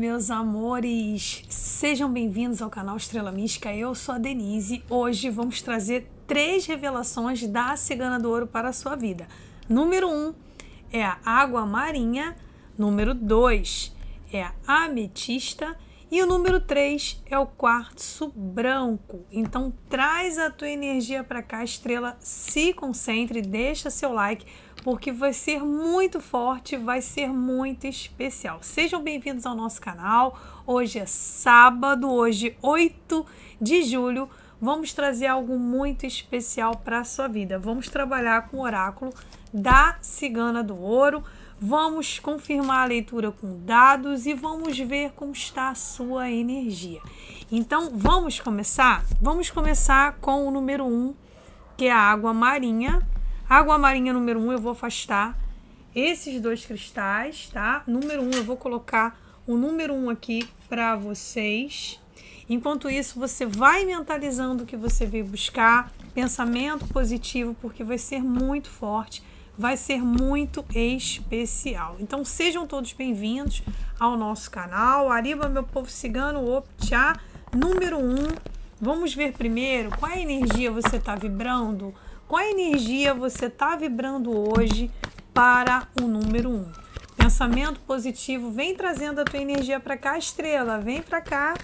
meus amores! Sejam bem-vindos ao canal Estrela Mística. Eu sou a Denise. Hoje vamos trazer três revelações da Cigana do Ouro para a sua vida. Número um é a água marinha. Número dois é a ametista. E o número 3 é o quartzo branco. Então traz a tua energia para cá, estrela, se concentre, deixa seu like, porque vai ser muito forte, vai ser muito especial. Sejam bem-vindos ao nosso canal. Hoje é sábado, hoje 8 de julho. Vamos trazer algo muito especial para a sua vida. Vamos trabalhar com o oráculo da Cigana do Ouro Vamos confirmar a leitura com dados e vamos ver como está a sua energia. Então, vamos começar? Vamos começar com o número 1, um, que é a água marinha. Água marinha número 1 um, eu vou afastar esses dois cristais, tá? Número 1 um, eu vou colocar o número 1 um aqui para vocês. Enquanto isso, você vai mentalizando o que você veio buscar, pensamento positivo, porque vai ser muito forte vai ser muito especial. Então sejam todos bem-vindos ao nosso canal. Ariba, meu povo cigano, Optcha, número 1. Um. Vamos ver primeiro qual energia você está vibrando, qual energia você está vibrando hoje para o número 1. Um. Pensamento positivo, vem trazendo a tua energia para cá, estrela, vem para cá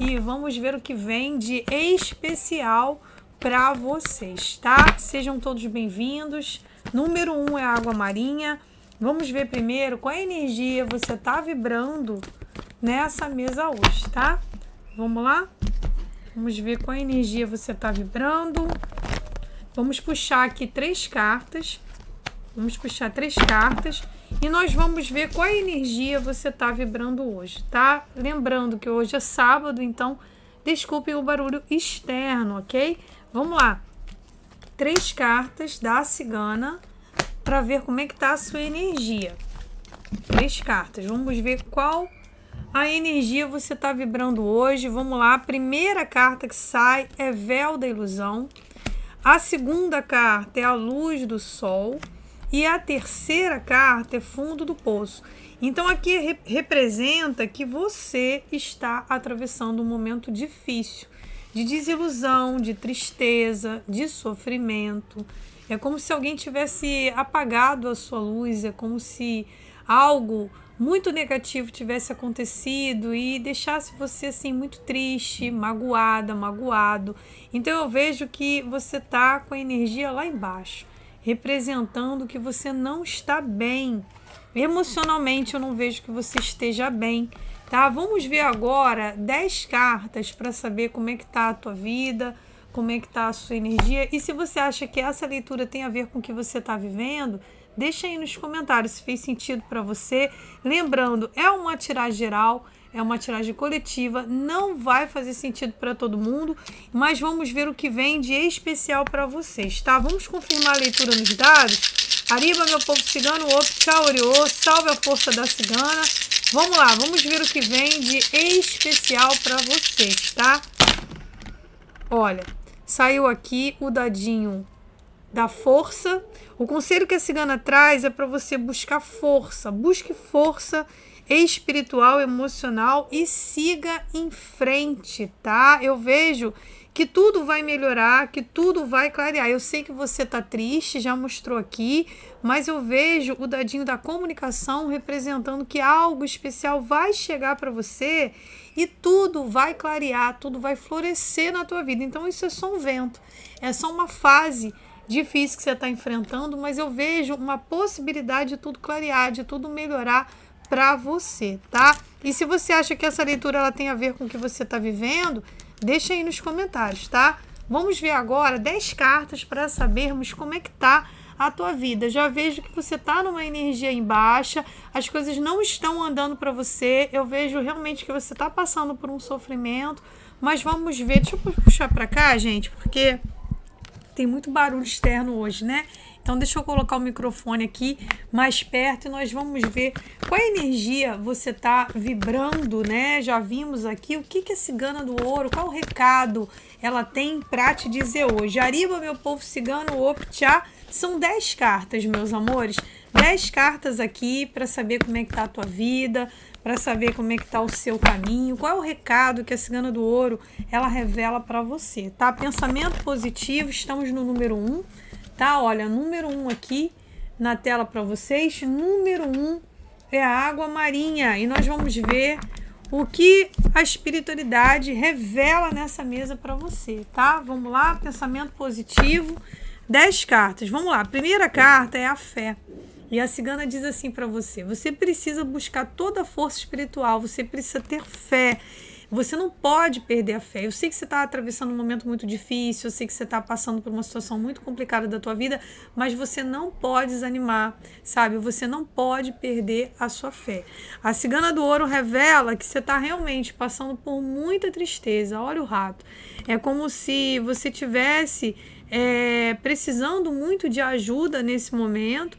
e vamos ver o que vem de especial para vocês, tá? Sejam todos bem-vindos. Número um é água marinha. Vamos ver primeiro qual energia você está vibrando nessa mesa hoje, tá? Vamos lá? Vamos ver qual energia você está vibrando. Vamos puxar aqui três cartas. Vamos puxar três cartas e nós vamos ver qual energia você está vibrando hoje, tá? Lembrando que hoje é sábado, então desculpem o barulho externo, ok? Vamos lá três cartas da cigana para ver como é que tá a sua energia. Três cartas. Vamos ver qual a energia você está vibrando hoje. Vamos lá. A primeira carta que sai é Véu da Ilusão. A segunda carta é a Luz do Sol. E a terceira carta é Fundo do Poço. Então aqui re representa que você está atravessando um momento difícil de desilusão, de tristeza, de sofrimento. É como se alguém tivesse apagado a sua luz, é como se algo muito negativo tivesse acontecido e deixasse você assim muito triste, magoada, magoado. Então eu vejo que você tá com a energia lá embaixo, representando que você não está bem. Emocionalmente eu não vejo que você esteja bem tá? Vamos ver agora 10 cartas para saber como é que tá a tua vida, como é que tá a sua energia e se você acha que essa leitura tem a ver com o que você está vivendo, deixa aí nos comentários se fez sentido para você. Lembrando, é uma tiragem geral, é uma tiragem coletiva, não vai fazer sentido para todo mundo, mas vamos ver o que vem de especial para vocês, tá? Vamos confirmar a leitura nos dados. Arriba, meu povo cigano, op, tchau, oriô, salve a força da cigana. Vamos lá, vamos ver o que vem de especial para vocês, tá? Olha, saiu aqui o dadinho da força. O conselho que a cigana traz é para você buscar força. Busque força espiritual, emocional e siga em frente, tá? Eu vejo que tudo vai melhorar, que tudo vai clarear. Eu sei que você está triste, já mostrou aqui, mas eu vejo o dadinho da comunicação representando que algo especial vai chegar para você e tudo vai clarear, tudo vai florescer na tua vida. Então isso é só um vento, é só uma fase difícil que você está enfrentando, mas eu vejo uma possibilidade de tudo clarear, de tudo melhorar para você, tá? E se você acha que essa leitura ela tem a ver com o que você está vivendo, Deixa aí nos comentários, tá? Vamos ver agora 10 cartas para sabermos como é que tá a tua vida. Já vejo que você tá numa energia em baixa, as coisas não estão andando para você. Eu vejo realmente que você tá passando por um sofrimento, mas vamos ver. Deixa eu puxar para cá, gente, porque tem muito barulho externo hoje, né? Então deixa eu colocar o microfone aqui mais perto e nós vamos ver qual energia você está vibrando, né? Já vimos aqui o que que a cigana do ouro, qual o recado ela tem para te dizer hoje. Ariba, meu povo cigano, optcha, são 10 cartas, meus amores. 10 cartas aqui para saber como é que tá a tua vida, para saber como é que tá o seu caminho, qual é o recado que a cigana do ouro ela revela para você, tá? Pensamento positivo, estamos no número 1, um, tá? Olha, número 1 um aqui na tela para vocês. Número 1 um é a água marinha e nós vamos ver o que a espiritualidade revela nessa mesa para você, tá? Vamos lá, pensamento positivo. 10 cartas. Vamos lá. A primeira carta é a fé. E a cigana diz assim para você: você precisa buscar toda a força espiritual, você precisa ter fé. Você não pode perder a fé. Eu sei que você está atravessando um momento muito difícil, eu sei que você está passando por uma situação muito complicada da tua vida, mas você não pode desanimar, sabe? Você não pode perder a sua fé. A cigana do ouro revela que você está realmente passando por muita tristeza. Olha o rato. É como se você tivesse é, precisando muito de ajuda nesse momento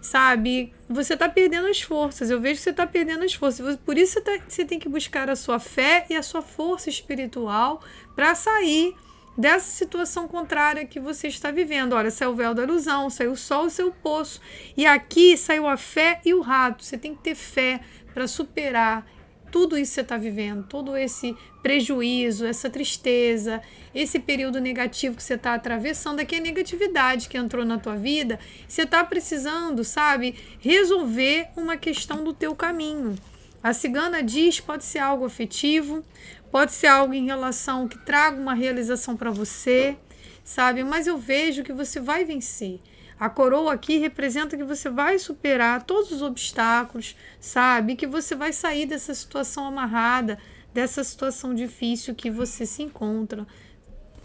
sabe? Você está perdendo as forças. Eu vejo que você está perdendo as forças. Por isso você, tá, você tem que buscar a sua fé e a sua força espiritual para sair dessa situação contrária que você está vivendo. Olha, saiu o véu da ilusão, saiu o sol e saiu o poço. E aqui saiu a fé e o rato. Você tem que ter fé para superar tudo isso que você está vivendo, todo esse prejuízo, essa tristeza, esse período negativo que você está atravessando, aqui é a negatividade que entrou na tua vida, você está precisando, sabe, resolver uma questão do teu caminho. A cigana diz pode ser algo afetivo, pode ser algo em relação que traga uma realização para você, sabe? Mas eu vejo que você vai vencer. A coroa aqui representa que você vai superar todos os obstáculos, sabe? Que você vai sair dessa situação amarrada, dessa situação difícil que você se encontra.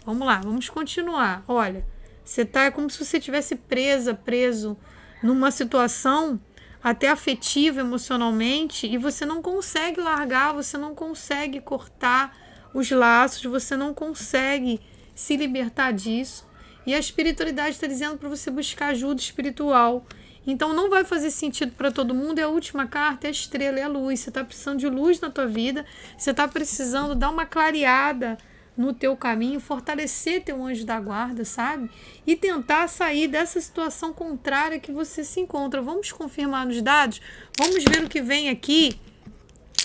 Vamos lá, vamos continuar. Olha, você tá é como se você tivesse presa, preso numa situação até afetiva emocionalmente e você não consegue largar, você não consegue cortar os laços, você não consegue se libertar disso. E a espiritualidade está dizendo para você buscar ajuda espiritual. Então não vai fazer sentido para todo mundo. E a última carta é a estrela, é a luz. Você está precisando de luz na tua vida. Você está precisando dar uma clareada no teu caminho, fortalecer teu anjo da guarda, sabe? E tentar sair dessa situação contrária que você se encontra. Vamos confirmar nos dados? Vamos ver o que vem aqui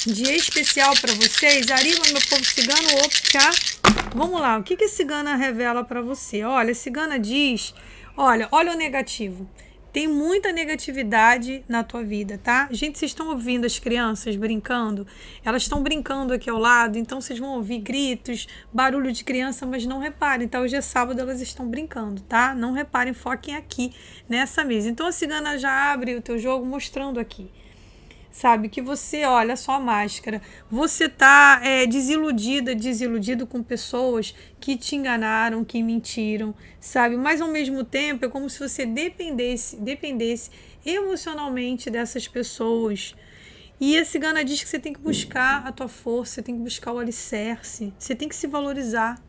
de especial para vocês. Arriba, meu povo cigano, opa, Vamos lá, o que, que a cigana revela para você? Olha, a cigana diz: olha, olha o negativo. Tem muita negatividade na tua vida, tá? Gente, vocês estão ouvindo as crianças brincando? Elas estão brincando aqui ao lado, então vocês vão ouvir gritos, barulho de criança, mas não reparem, tá? Hoje é sábado, elas estão brincando, tá? Não reparem, foquem aqui nessa mesa. Então a cigana já abre o teu jogo mostrando aqui sabe? Que você, olha só a máscara, você tá é, desiludida, desiludido com pessoas que te enganaram, que mentiram, sabe? Mas ao mesmo tempo é como se você dependesse, dependesse emocionalmente dessas pessoas. E a cigana diz que você tem que buscar a tua força, você tem que buscar o alicerce, você tem que se valorizar,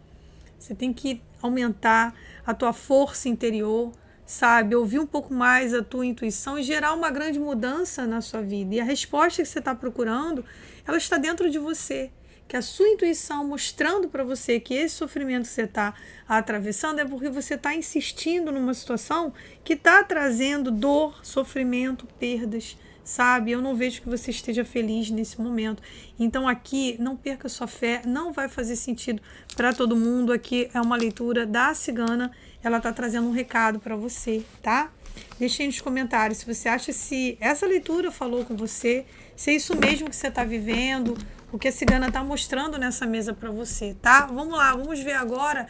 você tem que aumentar a tua força interior, sabe? Ouvir um pouco mais a tua intuição e gerar uma grande mudança na sua vida. E a resposta que você está procurando, ela está dentro de você. Que a sua intuição mostrando para você que esse sofrimento que você está atravessando é porque você está insistindo numa situação que está trazendo dor, sofrimento, perdas, sabe? Eu não vejo que você esteja feliz nesse momento. Então aqui não perca sua fé, não vai fazer sentido para todo mundo. Aqui é uma leitura da cigana ela está trazendo um recado para você, tá? Deixe aí nos comentários se você acha se essa leitura falou com você, se é isso mesmo que você está vivendo, o que a cigana está mostrando nessa mesa para você, tá? Vamos lá, vamos ver agora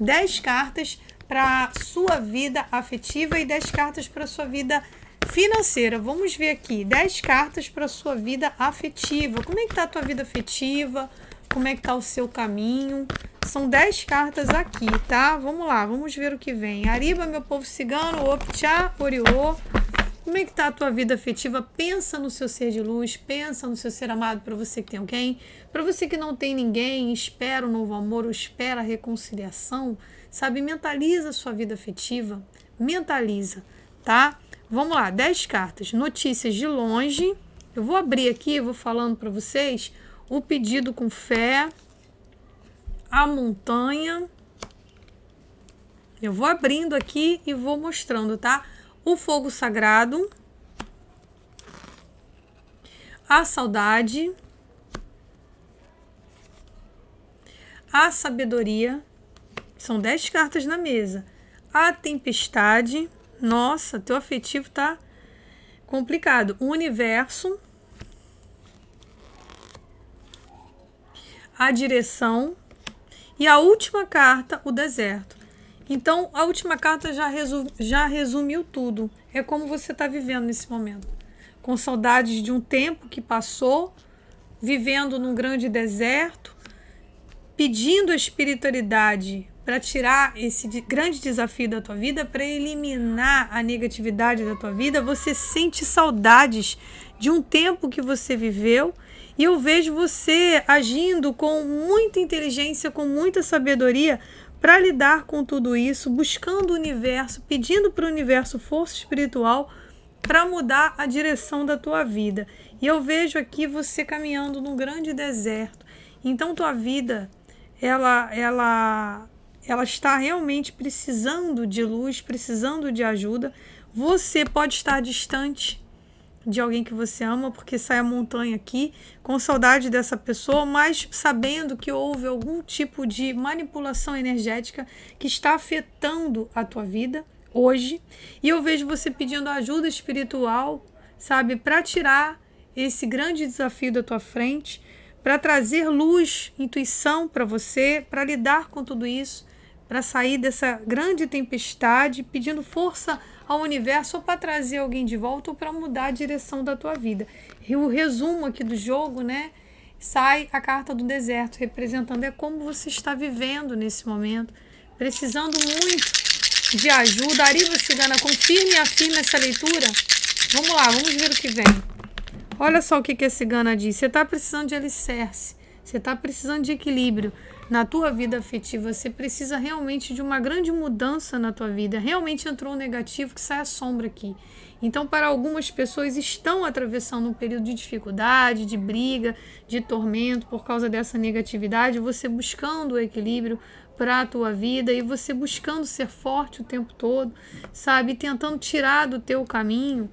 10 cartas para sua vida afetiva e 10 cartas para sua vida financeira. Vamos ver aqui, 10 cartas para sua vida afetiva. Como é que tá a tua vida afetiva? Como é que tá o seu caminho? São 10 cartas aqui, tá? Vamos lá, vamos ver o que vem. Ariba, meu povo cigano, Optcha, Oriô. Como é que tá a tua vida afetiva? Pensa no seu ser de luz, pensa no seu ser amado para você que tem alguém. Para você que não tem ninguém, espera um novo amor ou espera a reconciliação, sabe? Mentaliza a sua vida afetiva, mentaliza, tá? Vamos lá, 10 cartas. Notícias de longe. Eu vou abrir aqui, vou falando para vocês o pedido com fé, a montanha. Eu vou abrindo aqui e vou mostrando, tá? O fogo sagrado, a saudade, a sabedoria, são dez cartas na mesa, a tempestade, nossa, teu afetivo tá complicado, o universo, a direção e a última carta, o deserto. Então, a última carta já, resu já resumiu tudo. É como você está vivendo nesse momento. Com saudades de um tempo que passou, vivendo num grande deserto, pedindo a espiritualidade para tirar esse grande desafio da tua vida, para eliminar a negatividade da tua vida, você sente saudades de um tempo que você viveu e eu vejo você agindo com muita inteligência, com muita sabedoria para lidar com tudo isso, buscando o universo, pedindo para o universo força espiritual para mudar a direção da tua vida. E eu vejo aqui você caminhando num grande deserto. Então tua vida, ela ela ela está realmente precisando de luz, precisando de ajuda. Você pode estar distante de alguém que você ama, porque sai a montanha aqui, com saudade dessa pessoa, mas sabendo que houve algum tipo de manipulação energética que está afetando a tua vida hoje. E eu vejo você pedindo ajuda espiritual, sabe, para tirar esse grande desafio da tua frente, para trazer luz, intuição para você, para lidar com tudo isso, para sair dessa grande tempestade, pedindo força ao universo ou para trazer alguém de volta ou para mudar a direção da tua vida. E o resumo aqui do jogo, né? Sai a carta do deserto, representando é como você está vivendo nesse momento, precisando muito de ajuda. Ariva Cigana, confirme e afirme essa leitura. Vamos lá, vamos ver o que vem. Olha só o que, que a cigana diz. Você está precisando de alicerce, você está precisando de equilíbrio na tua vida afetiva, você precisa realmente de uma grande mudança na tua vida. Realmente entrou um negativo que sai a sombra aqui. Então, para algumas pessoas estão atravessando um período de dificuldade, de briga, de tormento por causa dessa negatividade, você buscando o equilíbrio para a tua vida e você buscando ser forte o tempo todo, sabe, tentando tirar do teu caminho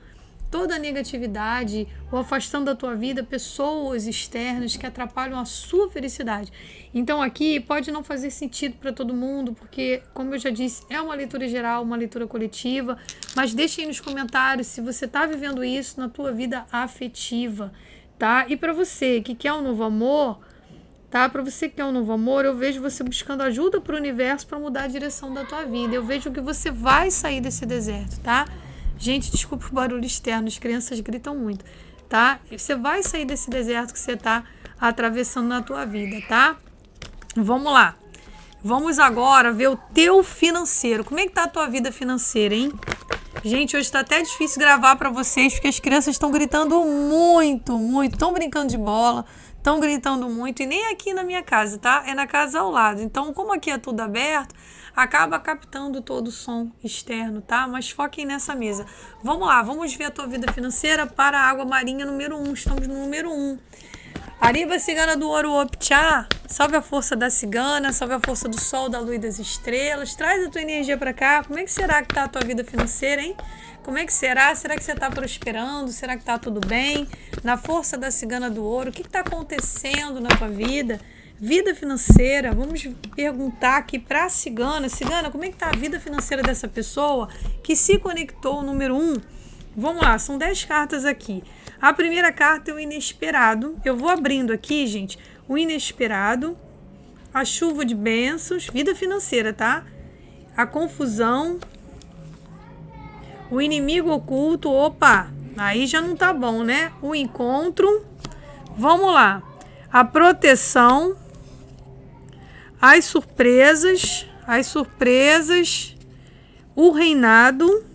toda a negatividade ou afastando da tua vida pessoas externas que atrapalham a sua felicidade. Então aqui pode não fazer sentido para todo mundo, porque como eu já disse, é uma leitura geral, uma leitura coletiva, mas deixe aí nos comentários se você está vivendo isso na tua vida afetiva, tá? E para você que quer um novo amor, tá? Para você que quer um novo amor, eu vejo você buscando ajuda para o universo para mudar a direção da tua vida. Eu vejo que você vai sair desse deserto, tá? Gente, desculpa o barulho externo, as crianças gritam muito, tá? Você vai sair desse deserto que você está atravessando na tua vida, tá? Vamos lá. Vamos agora ver o teu financeiro. Como é que tá a tua vida financeira, hein? Gente, hoje está até difícil gravar para vocês porque as crianças estão gritando muito, muito. Estão brincando de bola, estão gritando muito e nem aqui na minha casa, tá? É na casa ao lado. Então, como aqui é tudo aberto, acaba captando todo o som externo, tá? Mas foquem nessa mesa. Vamos lá, vamos ver a tua vida financeira para a água marinha número 1. Um. Estamos no número 1. Um. Ariba Cigana do Ouro Optchá, salve a força da cigana, salve a força do sol, da luz e das estrelas. Traz a tua energia para cá. Como é que será que tá a tua vida financeira, hein? Como é que será? Será que você está prosperando? Será que está tudo bem? Na força da cigana do ouro, o que está acontecendo na tua vida? Vida financeira, vamos perguntar aqui para a cigana. Cigana, como é que está a vida financeira dessa pessoa que se conectou, número um? Vamos lá, são 10 cartas aqui. A primeira carta é o inesperado. Eu vou abrindo aqui, gente, o inesperado, a chuva de bênçãos, vida financeira, tá? A confusão, o inimigo oculto, opa, aí já não tá bom, né? O encontro, vamos lá. A proteção, as surpresas, as surpresas, o reinado.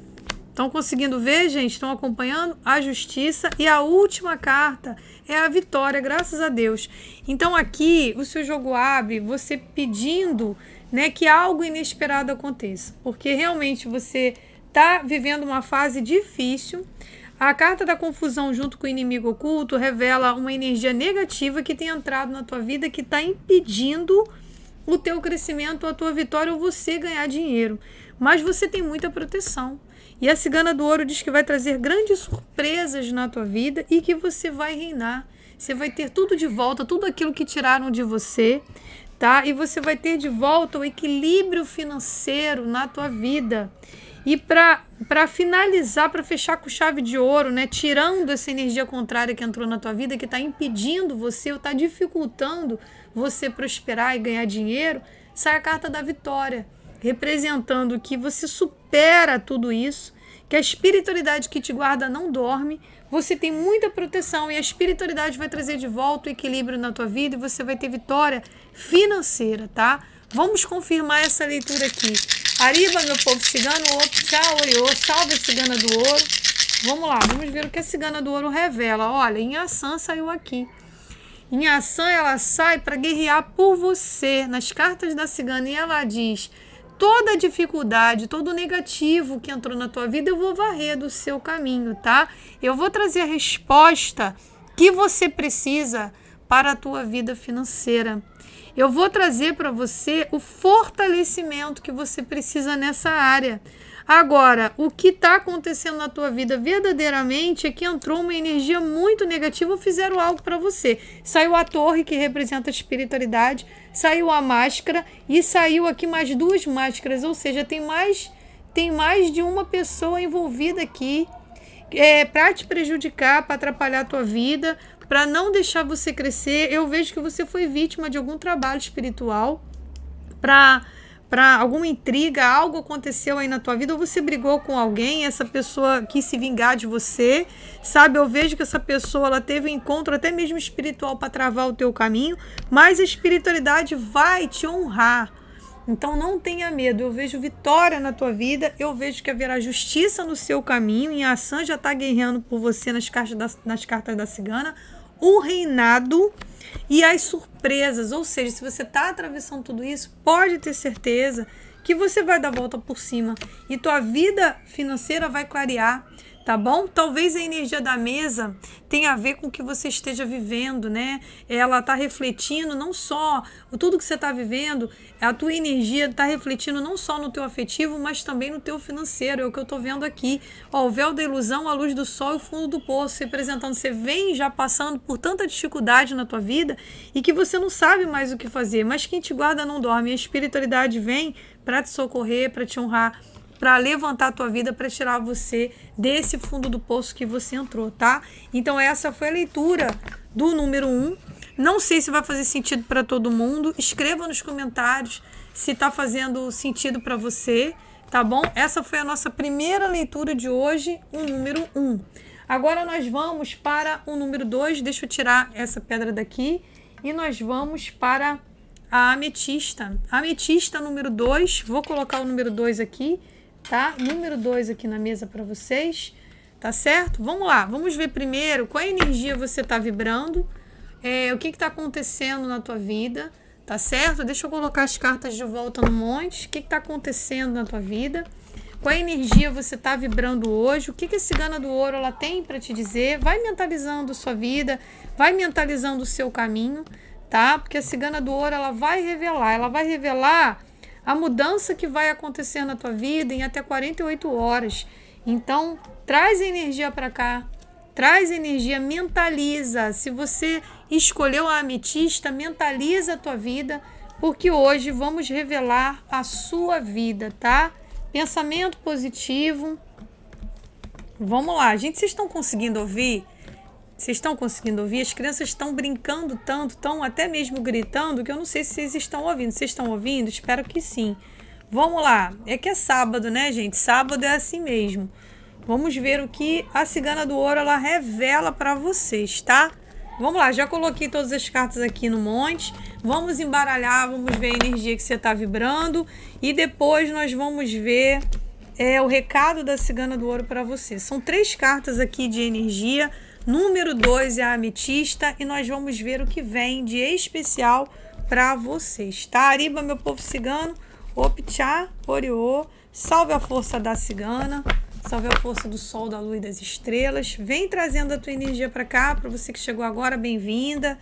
Estão conseguindo ver, gente? Estão acompanhando? A justiça. E a última carta é a vitória, graças a Deus. Então aqui o seu jogo abre você pedindo né, que algo inesperado aconteça. Porque realmente você está vivendo uma fase difícil. A carta da confusão junto com o inimigo oculto revela uma energia negativa que tem entrado na tua vida que está impedindo o teu crescimento, a tua vitória ou você ganhar dinheiro. Mas você tem muita proteção. E a cigana do ouro diz que vai trazer grandes surpresas na tua vida e que você vai reinar. Você vai ter tudo de volta, tudo aquilo que tiraram de você, tá? E você vai ter de volta o equilíbrio financeiro na tua vida. E para finalizar, para fechar com chave de ouro, né, tirando essa energia contrária que entrou na tua vida, que está impedindo você ou está dificultando você prosperar e ganhar dinheiro, sai a carta da vitória, representando que você supera tudo isso, que a espiritualidade que te guarda não dorme, você tem muita proteção e a espiritualidade vai trazer de volta o equilíbrio na tua vida e você vai ter vitória financeira, tá? Vamos confirmar essa leitura aqui. Ariba, meu povo cigano, tchau, oriô, salve cigana do ouro. Vamos lá, vamos ver o que a cigana do ouro revela. Olha, ação saiu aqui. Ação ela sai para guerrear por você. Nas cartas da cigana e ela diz: toda dificuldade, todo negativo que entrou na tua vida, eu vou varrer do seu caminho, tá? Eu vou trazer a resposta que você precisa para a tua vida financeira. Eu vou trazer para você o fortalecimento que você precisa nessa área. Agora, o que está acontecendo na tua vida verdadeiramente é que entrou uma energia muito negativa fizeram algo para você. Saiu a torre, que representa a espiritualidade, saiu a máscara e saiu aqui mais duas máscaras, ou seja, tem mais, tem mais de uma pessoa envolvida aqui é, para te prejudicar, para atrapalhar a tua vida, para não deixar você crescer. Eu vejo que você foi vítima de algum trabalho espiritual para para alguma intriga, algo aconteceu aí na tua vida, ou você brigou com alguém, essa pessoa quis se vingar de você, sabe? Eu vejo que essa pessoa ela teve um encontro até mesmo espiritual para travar o teu caminho, mas a espiritualidade vai te honrar. Então não tenha medo, eu vejo vitória na tua vida, eu vejo que haverá justiça no seu caminho, e a Ação já está guerreando por você nas cartas da, nas cartas da cigana, o reinado e as surpresas. Ou seja, se você está atravessando tudo isso, pode ter certeza que você vai dar volta por cima e tua vida financeira vai clarear tá bom? Talvez a energia da mesa tenha a ver com o que você esteja vivendo, né? Ela está refletindo não só tudo que você está vivendo, a tua energia está refletindo não só no teu afetivo, mas também no teu financeiro. É o que eu estou vendo aqui. Ó, o véu da ilusão, a luz do sol e o fundo do poço, representando você vem já passando por tanta dificuldade na tua vida e que você não sabe mais o que fazer, mas quem te guarda não dorme. A espiritualidade vem para te socorrer, para te honrar para levantar a tua vida, para tirar você desse fundo do poço que você entrou, tá? Então essa foi a leitura do número 1. Um. Não sei se vai fazer sentido para todo mundo. Escreva nos comentários se está fazendo sentido para você, tá bom? Essa foi a nossa primeira leitura de hoje, o número 1. Um. Agora nós vamos para o número 2. Deixa eu tirar essa pedra daqui. E nós vamos para a ametista. Ametista número 2. Vou colocar o número 2 aqui tá? Número 2 aqui na mesa para vocês, tá certo? Vamos lá, vamos ver primeiro qual energia você está vibrando, é, o que está acontecendo na tua vida, tá certo? Deixa eu colocar as cartas de volta no monte, o que está acontecendo na tua vida, qual energia você está vibrando hoje, o que, que a cigana do ouro ela tem para te dizer, vai mentalizando sua vida, vai mentalizando o seu caminho, tá? Porque a cigana do ouro ela vai revelar, ela vai revelar a mudança que vai acontecer na tua vida em até 48 horas. Então, traz energia para cá, traz energia, mentaliza. Se você escolheu a ametista, mentaliza a tua vida, porque hoje vamos revelar a sua vida, tá? Pensamento positivo. Vamos lá, gente, vocês estão conseguindo ouvir? Vocês estão conseguindo ouvir? As crianças estão brincando tanto, estão até mesmo gritando, que eu não sei se vocês estão ouvindo. Vocês estão ouvindo? Espero que sim. Vamos lá. É que é sábado, né, gente? Sábado é assim mesmo. Vamos ver o que a Cigana do Ouro ela revela para vocês, tá? Vamos lá, já coloquei todas as cartas aqui no monte. Vamos embaralhar, vamos ver a energia que você está vibrando. E depois nós vamos ver é, o recado da Cigana do Ouro para você. São três cartas aqui de energia Número 2 é a ametista e nós vamos ver o que vem de especial para vocês, tá? Ariba, meu povo cigano, Optchá, Oriô, salve a força da cigana, salve a força do sol, da lua e das estrelas. Vem trazendo a tua energia para cá, para você que chegou agora, bem-vinda.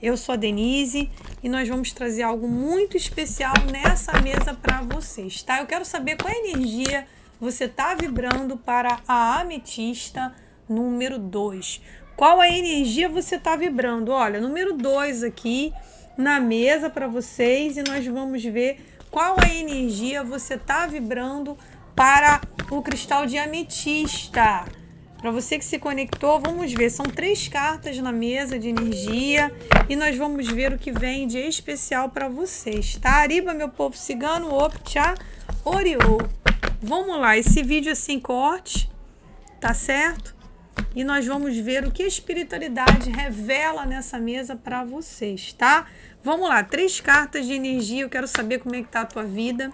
Eu sou a Denise e nós vamos trazer algo muito especial nessa mesa para vocês, tá? Eu quero saber qual energia você está vibrando para a ametista número 2. Qual a energia você está vibrando? Olha, número 2 aqui na mesa para vocês e nós vamos ver qual a energia você está vibrando para o cristal de ametista. Para você que se conectou, vamos ver. São três cartas na mesa de energia e nós vamos ver o que vem de especial para vocês, tá? Ariba, meu povo cigano, Optia, Oriô. Vamos lá, esse vídeo é sem corte, tá certo? E nós vamos ver o que a espiritualidade revela nessa mesa para vocês, tá? Vamos lá, três cartas de energia, eu quero saber como é que tá a tua vida.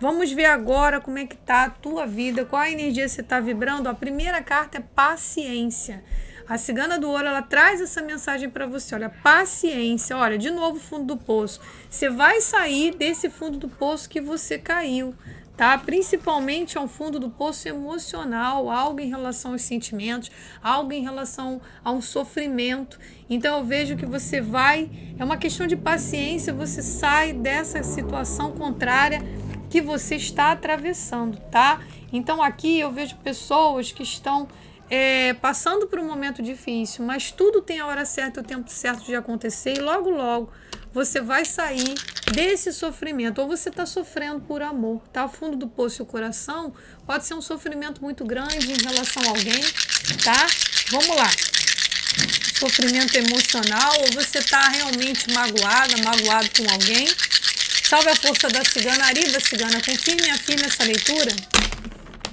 Vamos ver agora como é que tá a tua vida, qual a energia você está vibrando. A primeira carta é paciência. A cigana do ouro, ela traz essa mensagem para você. Olha, paciência. Olha, de novo, fundo do poço. Você vai sair desse fundo do poço que você caiu tá? Principalmente ao fundo do poço emocional, algo em relação aos sentimentos, algo em relação a um sofrimento. Então eu vejo que você vai, é uma questão de paciência, você sai dessa situação contrária que você está atravessando, tá? Então aqui eu vejo pessoas que estão é, passando por um momento difícil, mas tudo tem a hora certa, o tempo certo de acontecer e logo, logo você vai sair desse sofrimento. Ou você está sofrendo por amor, tá? O fundo do poço o coração pode ser um sofrimento muito grande em relação a alguém, tá? Vamos lá. Sofrimento emocional, ou você está realmente magoada, magoado com alguém Salve a força da cigana. Ariba, cigana, confirme e afirme essa leitura.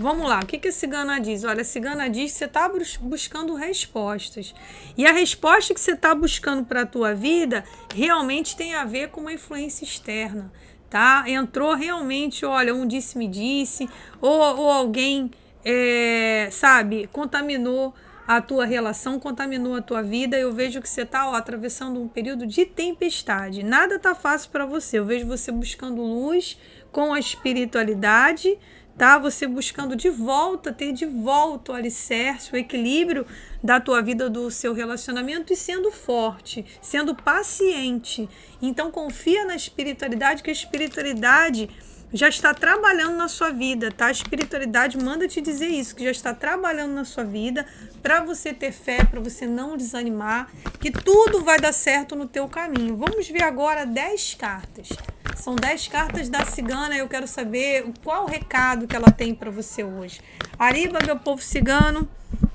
Vamos lá, o que, que a cigana diz? Olha, a cigana diz que você está buscando respostas. E a resposta que você está buscando para a tua vida realmente tem a ver com uma influência externa, tá? Entrou realmente, olha, um disse-me-disse, -disse, ou, ou alguém, é, sabe, contaminou a tua relação, contaminou a tua vida. Eu vejo que você está atravessando um período de tempestade. Nada tá fácil para você. Eu vejo você buscando luz com a espiritualidade, tá? Você buscando de volta, ter de volta o alicerce, o equilíbrio da tua vida, do seu relacionamento e sendo forte, sendo paciente. Então confia na espiritualidade, que a espiritualidade já está trabalhando na sua vida, tá? A espiritualidade manda te dizer isso, que já está trabalhando na sua vida para você ter fé, para você não desanimar, que tudo vai dar certo no teu caminho. Vamos ver agora 10 cartas. São 10 cartas da cigana, eu quero saber qual o recado que ela tem para você hoje. Ariba, meu povo cigano,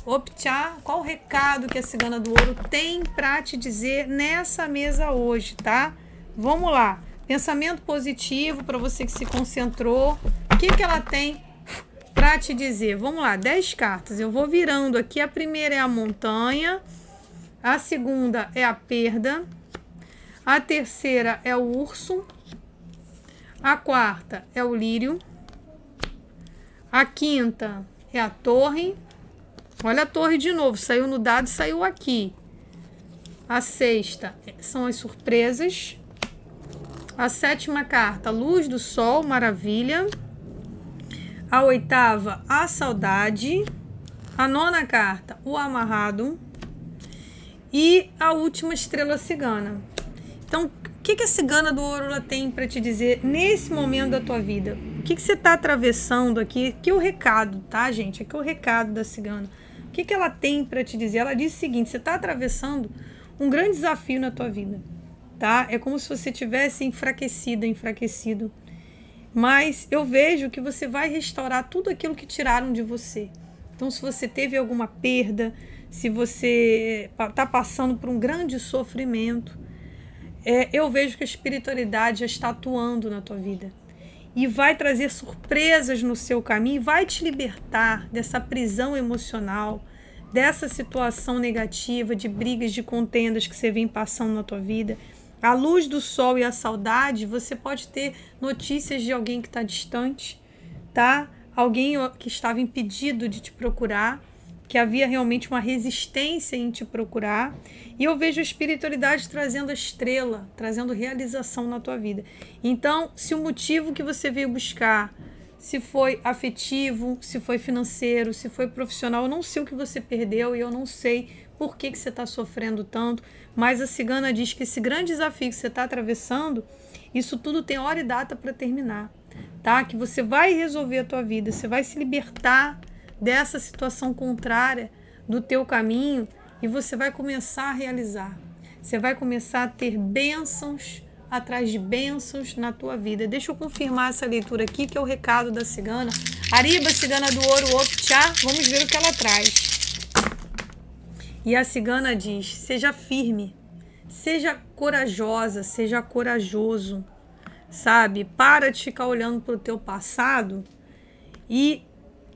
Optá, qual o recado que a cigana do ouro tem para te dizer nessa mesa hoje, tá? Vamos lá. Pensamento positivo para você que se concentrou. O que, que ela tem para te dizer? Vamos lá, 10 cartas. Eu vou virando aqui. A primeira é a montanha. A segunda é a perda. A terceira é o urso. A quarta é o lírio. A quinta é a torre. Olha a torre de novo. Saiu no dado e saiu aqui. A sexta são as surpresas. A sétima carta, Luz do Sol, maravilha. A oitava, A Saudade. A nona carta, O Amarrado. E a última, Estrela Cigana. Então, que, que a cigana do ouro tem para te dizer nesse momento da tua vida? O que, que você está atravessando aqui? É o recado, tá, gente? Aqui é o recado da cigana. O que, que ela tem para te dizer? Ela diz o seguinte: você está atravessando um grande desafio na tua vida tá? É como se você tivesse enfraquecida, enfraquecido. Mas eu vejo que você vai restaurar tudo aquilo que tiraram de você. Então, se você teve alguma perda, se você está passando por um grande sofrimento, é, eu vejo que a espiritualidade já está atuando na tua vida. E vai trazer surpresas no seu caminho, vai te libertar dessa prisão emocional, dessa situação negativa, de brigas, de contendas que você vem passando na tua vida. A luz do sol e a saudade, você pode ter notícias de alguém que está distante, tá? Alguém que estava impedido de te procurar, que havia realmente uma resistência em te procurar. E eu vejo a espiritualidade trazendo a estrela, trazendo realização na tua vida. Então, se o motivo que você veio buscar, se foi afetivo, se foi financeiro, se foi profissional, eu não sei o que você perdeu e eu não sei por que, que você está sofrendo tanto, mas a cigana diz que esse grande desafio que você está atravessando, isso tudo tem hora e data para terminar. tá? Que você vai resolver a tua vida, você vai se libertar dessa situação contrária do teu caminho e você vai começar a realizar. Você vai começar a ter bênçãos atrás de bênçãos na tua vida. Deixa eu confirmar essa leitura aqui, que é o recado da cigana. Ariba, cigana do ouro, optchá, vamos ver o que ela traz. E a cigana diz: seja firme, seja corajosa, seja corajoso, sabe? Para de ficar olhando para o teu passado e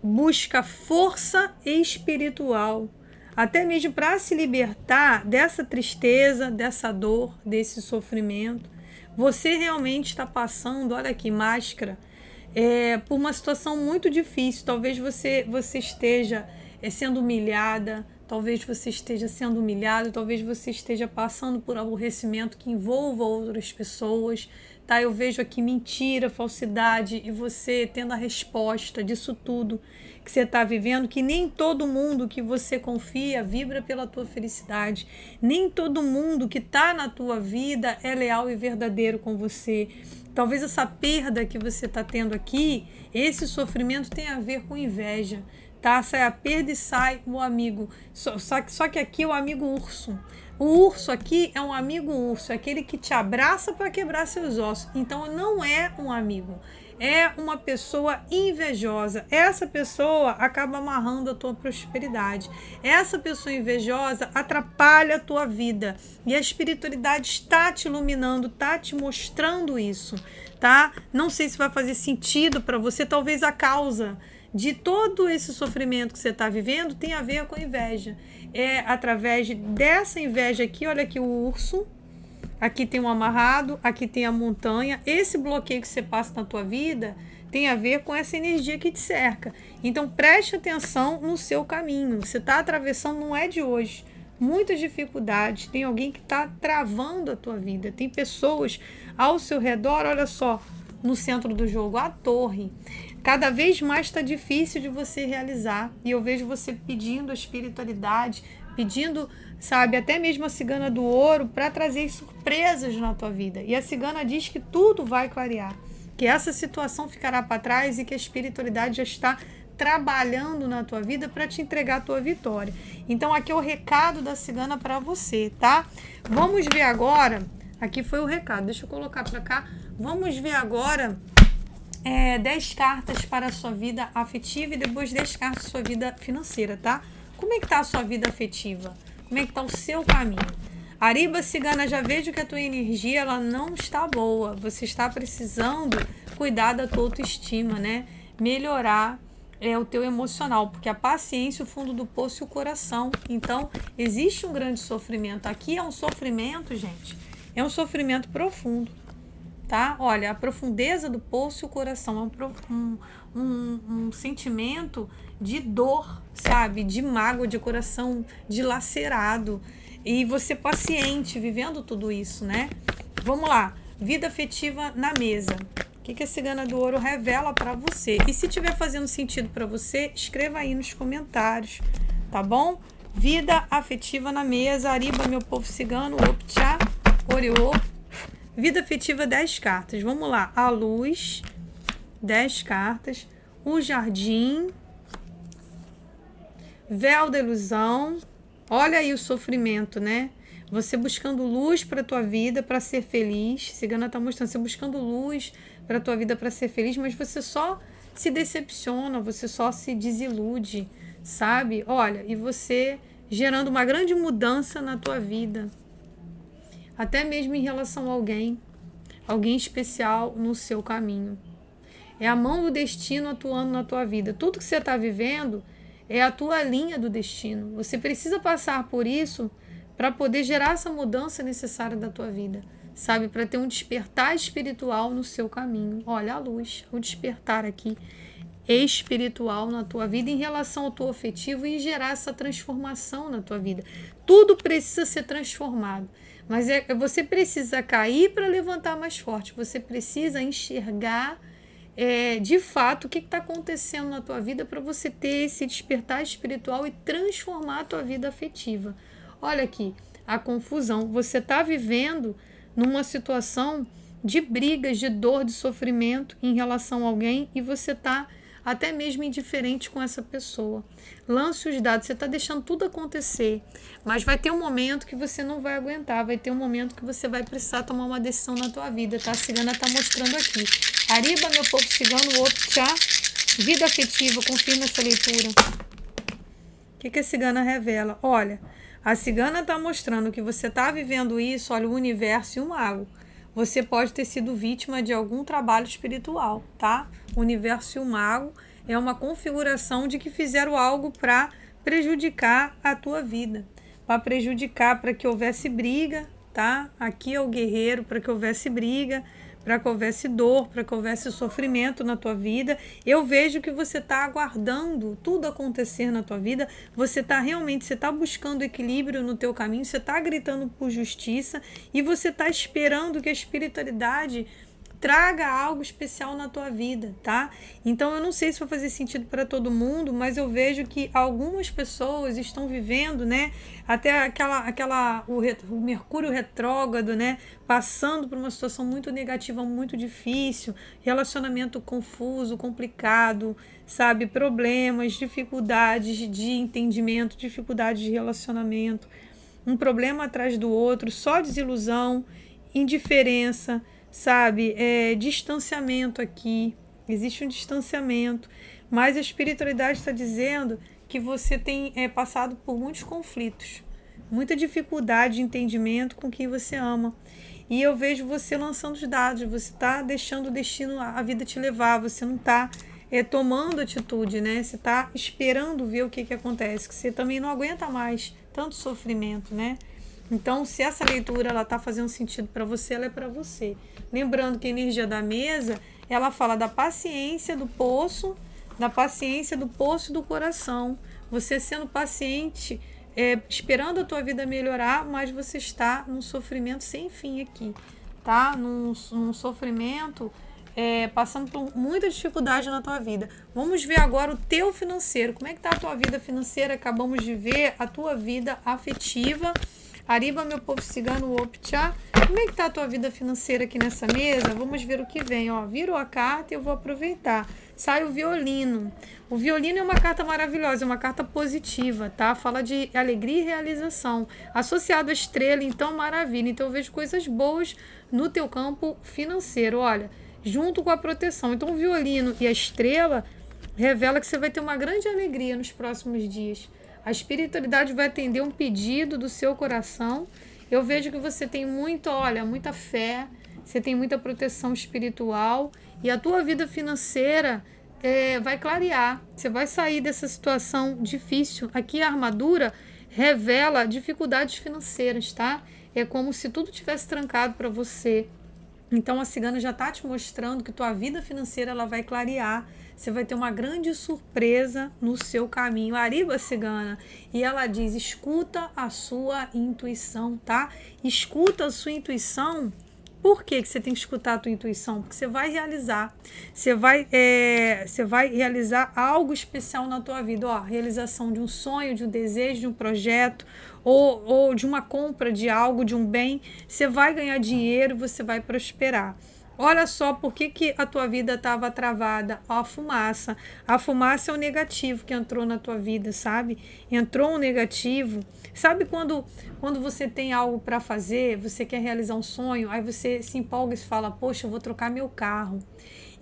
busca força espiritual, até mesmo para se libertar dessa tristeza, dessa dor, desse sofrimento. Você realmente está passando, olha aqui, máscara, é, por uma situação muito difícil. Talvez você, você esteja é, sendo humilhada, talvez você esteja sendo humilhado, talvez você esteja passando por aborrecimento que envolva outras pessoas tá? Eu vejo aqui mentira, falsidade e você tendo a resposta disso tudo que você está vivendo, que nem todo mundo que você confia vibra pela tua felicidade, nem todo mundo que está na tua vida é leal e verdadeiro com você. Talvez essa perda que você está tendo aqui, esse sofrimento tenha a ver com inveja, tá? Sai a perda e sai o amigo. Só, só, só que aqui é o amigo urso. O urso aqui é um amigo urso, é aquele que te abraça para quebrar seus ossos. Então não é um amigo, é uma pessoa invejosa. Essa pessoa acaba amarrando a tua prosperidade. Essa pessoa invejosa atrapalha a tua vida. E a espiritualidade está te iluminando, está te mostrando isso, tá? Não sei se vai fazer sentido para você, talvez a causa de todo esse sofrimento que você está vivendo tem a ver com inveja é através dessa inveja aqui, olha aqui o urso, aqui tem um amarrado, aqui tem a montanha. Esse bloqueio que você passa na tua vida tem a ver com essa energia que te cerca. Então preste atenção no seu caminho. Você está atravessando, não é de hoje. Muitas dificuldades. Tem alguém que está travando a tua vida. Tem pessoas ao seu redor, olha só, no centro do jogo, a torre cada vez mais está difícil de você realizar. E eu vejo você pedindo a espiritualidade, pedindo, sabe, até mesmo a cigana do ouro para trazer surpresas na tua vida. E a cigana diz que tudo vai clarear, que essa situação ficará para trás e que a espiritualidade já está trabalhando na tua vida para te entregar a tua vitória. Então aqui é o recado da cigana para você, tá? Vamos ver agora, aqui foi o recado. Deixa eu colocar para cá. Vamos ver agora é, 10 cartas para a sua vida afetiva e depois 10 cartas sua vida financeira, tá? Como é que tá a sua vida afetiva? Como é que tá o seu caminho? Ariba Cigana, já vejo que a tua energia ela não está boa. Você está precisando cuidar da tua autoestima, né? Melhorar é o teu emocional, porque a paciência, o fundo do poço e o coração. Então, existe um grande sofrimento. Aqui é um sofrimento, gente. É um sofrimento profundo tá? Olha, a profundeza do poço e o coração é um, um, um, sentimento de dor, sabe? De mágoa, de coração dilacerado. E você paciente, vivendo tudo isso, né? Vamos lá. Vida afetiva na mesa. O que, que a Cigana do Ouro revela para você? E se tiver fazendo sentido para você, escreva aí nos comentários, tá bom? Vida afetiva na mesa. Ariba, meu povo cigano. Optcha. Oriô. Vida afetiva, 10 cartas. Vamos lá. A luz, 10 cartas. O jardim. Véu da ilusão. Olha aí o sofrimento, né? Você buscando luz para tua vida para ser feliz. Cigana está mostrando você buscando luz para tua vida para ser feliz, mas você só se decepciona, você só se desilude, sabe? Olha, e você gerando uma grande mudança na tua vida até mesmo em relação a alguém, alguém especial no seu caminho. É a mão do destino atuando na tua vida. Tudo que você está vivendo é a tua linha do destino. Você precisa passar por isso para poder gerar essa mudança necessária da tua vida, sabe? Para ter um despertar espiritual no seu caminho. Olha a luz, o despertar aqui espiritual na tua vida em relação ao teu afetivo e gerar essa transformação na tua vida. Tudo precisa ser transformado. Mas é, você precisa cair para levantar mais forte. Você precisa enxergar é, de fato o que está acontecendo na tua vida para você ter esse despertar espiritual e transformar a tua vida afetiva. Olha aqui, a confusão. Você está vivendo numa situação de brigas, de dor, de sofrimento em relação a alguém e você está até mesmo indiferente com essa pessoa. Lance os dados, você está deixando tudo acontecer, mas vai ter um momento que você não vai aguentar, vai ter um momento que você vai precisar tomar uma decisão na tua vida, tá? A cigana está mostrando aqui. Ariba, meu povo cigano, o outro tchá, vida afetiva, confirma essa leitura. O que, que a cigana revela? Olha, a cigana está mostrando que você está vivendo isso, olha, o universo e o mago você pode ter sido vítima de algum trabalho espiritual, tá? O universo e o mago é uma configuração de que fizeram algo para prejudicar a tua vida, para prejudicar, para que houvesse briga, tá? Aqui é o guerreiro, para que houvesse briga, para que houvesse dor, para que houvesse sofrimento na tua vida. Eu vejo que você está aguardando tudo acontecer na tua vida. Você está realmente, você está buscando equilíbrio no teu caminho. Você está gritando por justiça e você está esperando que a espiritualidade traga algo especial na tua vida, tá? Então eu não sei se vai fazer sentido para todo mundo, mas eu vejo que algumas pessoas estão vivendo, né, até aquela aquela o, o Mercúrio retrógrado, né, passando por uma situação muito negativa, muito difícil, relacionamento confuso, complicado, sabe, problemas, dificuldades de entendimento, dificuldades de relacionamento, um problema atrás do outro, só desilusão, indiferença, sabe? É, distanciamento aqui, existe um distanciamento, mas a espiritualidade está dizendo que você tem é, passado por muitos conflitos, muita dificuldade de entendimento com quem você ama. E eu vejo você lançando os dados, você está deixando o destino, a vida te levar, você não está é, tomando atitude, né? Você está esperando ver o que, que acontece, que você também não aguenta mais tanto sofrimento, né? Então, se essa leitura ela está fazendo sentido para você, ela é para você. Lembrando que a energia da mesa, ela fala da paciência do poço, da paciência do poço do coração. Você sendo paciente, é, esperando a tua vida melhorar, mas você está num sofrimento sem fim aqui, tá? Num, num sofrimento, é, passando por muita dificuldade na tua vida. Vamos ver agora o teu financeiro. Como é que tá a tua vida financeira? Acabamos de ver a tua vida afetiva Ariba, meu povo cigano, Optcha. Como é que tá a tua vida financeira aqui nessa mesa? Vamos ver o que vem, ó. Virou a carta e eu vou aproveitar. Sai o violino. O violino é uma carta maravilhosa, é uma carta positiva, tá? Fala de alegria e realização. Associado à estrela, então, maravilha. Então, eu vejo coisas boas no teu campo financeiro. Olha, junto com a proteção. Então, o violino e a estrela revela que você vai ter uma grande alegria nos próximos dias. A espiritualidade vai atender um pedido do seu coração. Eu vejo que você tem muito, olha, muita fé, você tem muita proteção espiritual e a tua vida financeira é, vai clarear. Você vai sair dessa situação difícil. Aqui a armadura revela dificuldades financeiras, tá? É como se tudo tivesse trancado para você. Então a cigana já está te mostrando que tua vida financeira ela vai clarear você vai ter uma grande surpresa no seu caminho. Ariba Cigana. E ela diz: escuta a sua intuição, tá? Escuta a sua intuição. Por que, que você tem que escutar a tua intuição? Porque você vai realizar. Você vai, é, você vai realizar algo especial na tua vida. Ó, realização de um sonho, de um desejo, de um projeto, ou, ou de uma compra de algo, de um bem. Você vai ganhar dinheiro, você vai prosperar. Olha só por que, que a tua vida estava travada. a fumaça. A fumaça é o negativo que entrou na tua vida, sabe? Entrou um negativo. Sabe quando, quando você tem algo para fazer, você quer realizar um sonho, aí você se empolga e fala: Poxa, eu vou trocar meu carro.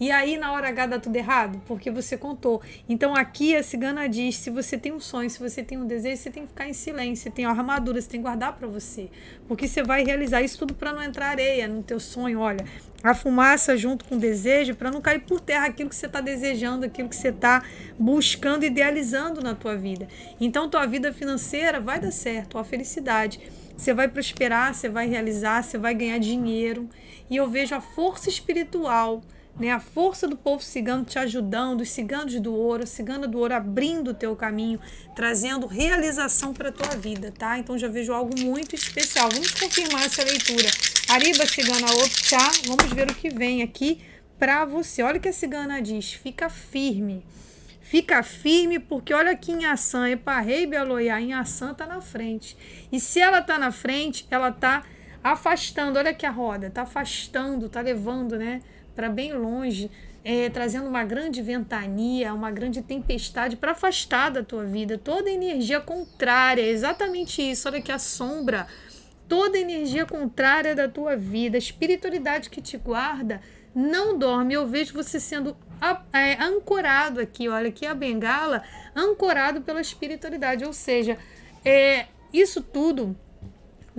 E aí, na hora H, dá tudo errado, porque você contou. Então, aqui a cigana diz: se você tem um sonho, se você tem um desejo, você tem que ficar em silêncio, você tem a armadura, você tem que guardar para você. Porque você vai realizar isso tudo para não entrar areia no teu sonho. Olha, a fumaça junto com o desejo, para não cair por terra aquilo que você está desejando, aquilo que você está buscando, idealizando na tua vida. Então, tua vida financeira vai dar certo, a felicidade. Você vai prosperar, você vai realizar, você vai ganhar dinheiro. E eu vejo a força espiritual né? A força do povo cigano te ajudando, os ciganos do ouro, a cigana do ouro abrindo o teu caminho, trazendo realização para a tua vida, tá? Então já vejo algo muito especial. Vamos confirmar essa leitura. Ariba cigana optá, vamos ver o que vem aqui para você. Olha o que a cigana diz: fica firme. Fica firme, porque olha aqui em ação, Epa, rei Beloiá, em ação tá na frente. E se ela tá na frente, ela tá afastando. Olha aqui a roda, tá afastando, tá levando, né, para bem longe, é, trazendo uma grande ventania, uma grande tempestade para afastar da tua vida toda energia contrária. É exatamente isso. Olha aqui a sombra, toda energia contrária da tua vida, a espiritualidade que te guarda não dorme. Eu vejo você sendo é, ancorado aqui, olha aqui a bengala, ancorado pela espiritualidade, ou seja, é, isso tudo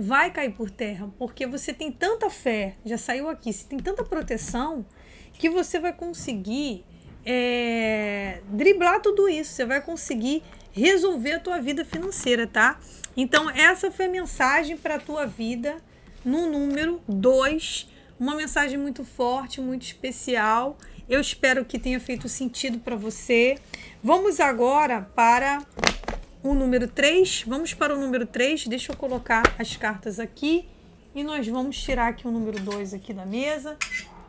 vai cair por terra, porque você tem tanta fé, já saiu aqui, você tem tanta proteção, que você vai conseguir é, driblar tudo isso, você vai conseguir resolver a tua vida financeira, tá? Então, essa foi a mensagem para a tua vida no número 2, uma mensagem muito forte, muito especial. Eu espero que tenha feito sentido para você. Vamos agora para o número 3. Vamos para o número 3. Deixa eu colocar as cartas aqui. E nós vamos tirar aqui o número 2 aqui da mesa.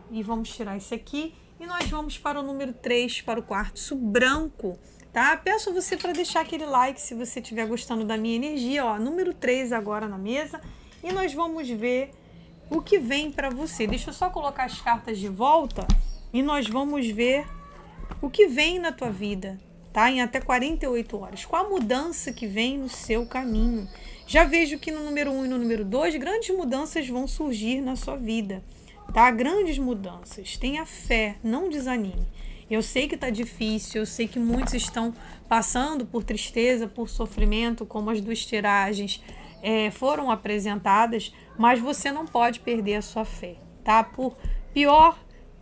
E vamos tirar esse aqui. E nós vamos para o número 3, para o quartzo branco. Tá? Peço você para deixar aquele like se você estiver gostando da minha energia. Ó, número 3 agora na mesa. E nós vamos ver o que vem para você. Deixa eu só colocar as cartas de volta. E nós vamos ver o que vem na tua vida tá? Em até 48 horas. Qual a mudança que vem no seu caminho? Já vejo que no número 1 um e no número 2, grandes mudanças vão surgir na sua vida, tá? Grandes mudanças. Tenha fé, não desanime. Eu sei que está difícil, eu sei que muitos estão passando por tristeza, por sofrimento, como as duas tiragens é, foram apresentadas, mas você não pode perder a sua fé, tá? Por pior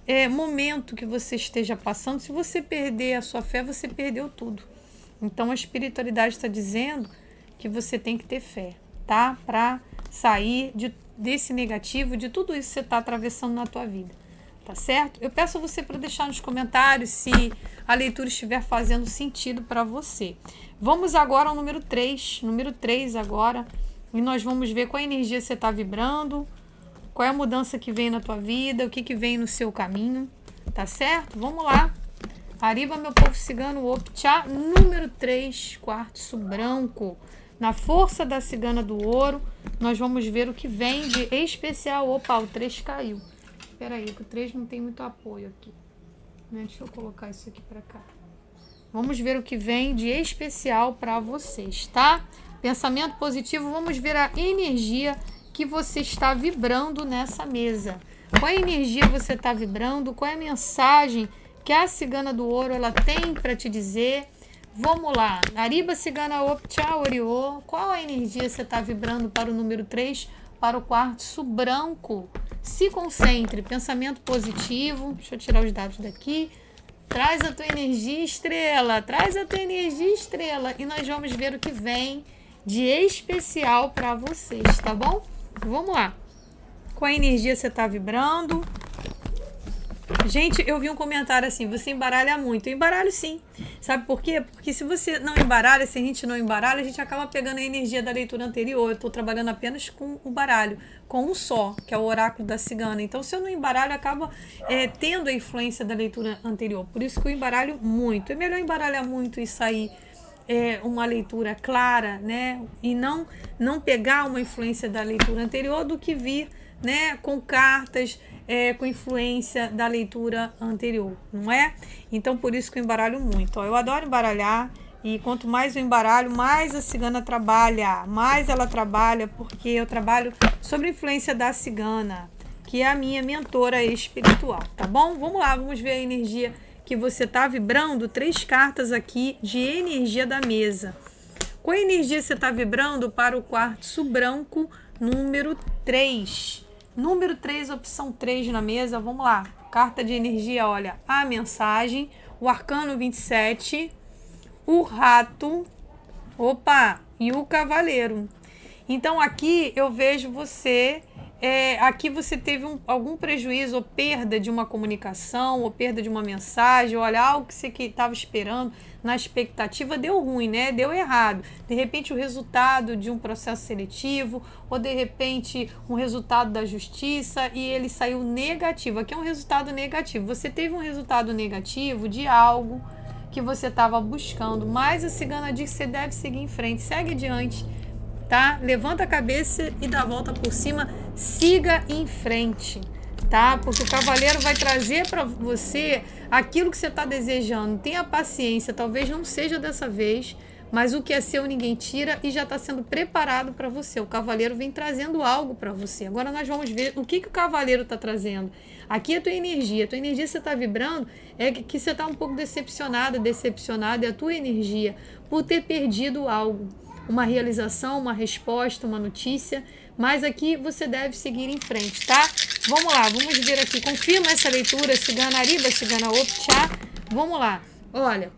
é, momento que você esteja passando, se você perder a sua fé, você perdeu tudo. Então a espiritualidade está dizendo que você tem que ter fé, tá? Para sair de, desse negativo, de tudo isso que você está atravessando na tua vida, tá certo? Eu peço a você para deixar nos comentários se a leitura estiver fazendo sentido para você. Vamos agora ao número 3, número 3 agora, e nós vamos ver qual energia você está vibrando, qual é a mudança que vem na tua vida? O que, que vem no seu caminho? Tá certo? Vamos lá. Arriba, meu povo cigano, Optcha, número 3, quartzo branco. Na força da cigana do ouro, nós vamos ver o que vem de especial. Opa, o 3 caiu. Espera aí, que o 3 não tem muito apoio aqui. Né? Deixa eu colocar isso aqui para cá. Vamos ver o que vem de especial para vocês, tá? Pensamento positivo, vamos ver a energia que você está vibrando nessa mesa. Qual a energia você está vibrando? Qual é a mensagem que a cigana do ouro ela tem para te dizer? Vamos lá. Ariba Cigana Optia Oriô. Qual a energia você está vibrando para o número 3? Para o quartzo branco. Se concentre. Pensamento positivo. Deixa eu tirar os dados daqui. Traz a tua energia estrela. Traz a tua energia estrela. E nós vamos ver o que vem de especial para vocês, tá bom? Vamos lá. Qual a energia você está vibrando? Gente, eu vi um comentário assim: você embaralha muito. Eu embaralho sim. Sabe por quê? Porque se você não embaralha, se a gente não embaralha, a gente acaba pegando a energia da leitura anterior. Eu estou trabalhando apenas com o baralho, com um só, que é o oráculo da cigana. Então, se eu não embaralho, acaba é, tendo a influência da leitura anterior. Por isso que eu embaralho muito. É melhor embaralhar muito e sair é, uma leitura clara, né? E não, não pegar uma influência da leitura anterior do que vir né, com cartas, é, com influência da leitura anterior, não é? Então, por isso que eu embaralho muito. Ó, eu adoro embaralhar. E quanto mais eu embaralho, mais a cigana trabalha, mais ela trabalha, porque eu trabalho sobre influência da cigana, que é a minha mentora espiritual, tá bom? Vamos lá, vamos ver a energia que você está vibrando três cartas aqui de energia da mesa. Qual energia você está vibrando para o quartzo branco número 3? Número 3, opção 3 na mesa. Vamos lá. Carta de energia, olha, a mensagem, o arcano 27, o rato, opa, e o cavaleiro. Então aqui eu vejo você é, aqui você teve um, algum prejuízo ou perda de uma comunicação, ou perda de uma mensagem, olha, algo que você estava esperando na expectativa deu ruim, né? Deu errado. De repente, o resultado de um processo seletivo, ou de repente, um resultado da justiça e ele saiu negativo. Aqui é um resultado negativo. Você teve um resultado negativo de algo que você estava buscando, mas a cigana diz que você deve seguir em frente, segue adiante tá? Levanta a cabeça e dá a volta por cima, siga em frente, tá? Porque o cavaleiro vai trazer para você aquilo que você está desejando. Tenha paciência, talvez não seja dessa vez, mas o que é seu ninguém tira e já está sendo preparado para você. O cavaleiro vem trazendo algo para você. Agora nós vamos ver o que, que o cavaleiro está trazendo. Aqui é a tua energia. A tua energia você está vibrando é que, que você está um pouco decepcionada, decepcionada. É a tua energia por ter perdido algo. Uma realização, uma resposta, uma notícia. Mas aqui você deve seguir em frente, tá? Vamos lá, vamos ver aqui. Confirma essa leitura, Cigana Ariba, Cigana Optcha. Vamos lá. Olha,